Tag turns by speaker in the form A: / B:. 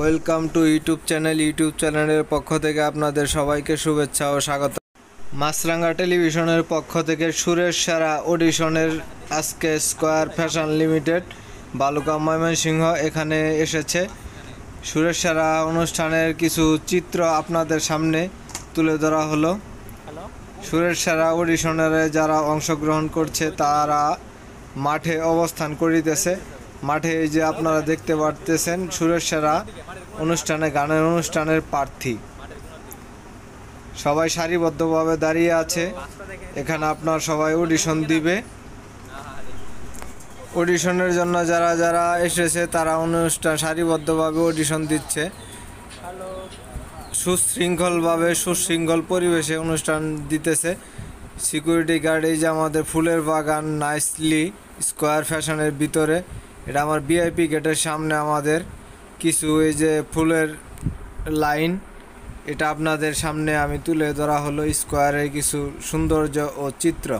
A: Welcome to YouTube channel YouTube চ্যানেলের পক্ষ থেকে আপনাদের সবাইকে শুভেচ্ছা ও স্বাগত। মাছরাঙ্গা টেলিভিশনের পক্ষ থেকে সুরেশ সারা অডিশনের আজকে square fashion limited Bhaluka Mymensingh এখানে এসেছে। সুরেশ সারা অনুষ্ঠানের কিছু চিত্র আপনাদের সামনে তুলে ধরা হলো। সুরেশ সারা অডিশনারে যারা অংশগ্রহণ করছে তারা মাঠে অবস্থান করিতেছে। মাঠে এই যে আপনারা দেখতে পারতেছেন সুরেশ সারা অনুষ্ঠানে, গানের অনুষ্ঠানের প্রার্থী। সবাই সারিবদ্ধভাবে দাঁড়িয়ে আছে। এখানে আপনার সবাই অডিশন দিবে। অডিশনের জন্য যারা যারা এসেছে, তারা অনুষ্ঠান সারিবদ্ধভাবে অডিশন দিচ্ছে। সুশৃঙ্খলভাবে, সুশৃঙ্খল পরিবেশে অনুষ্ঠান দিতেছে। সিকিউরিটি গার্ড এই যে আমাদের ফুলের বাগান নাইসলি স্কোয়ার ফ্যাশনের ভিতরে। এটা আমার বিআইপি গেটের সামনে আমাদের কিছু এই যে ফুলের লাইন, এটা আপনাদের সামনে আমি তুলে ধরা হলো স্কোয়ারের কিছু সৌন্দর্য ও চিত্র।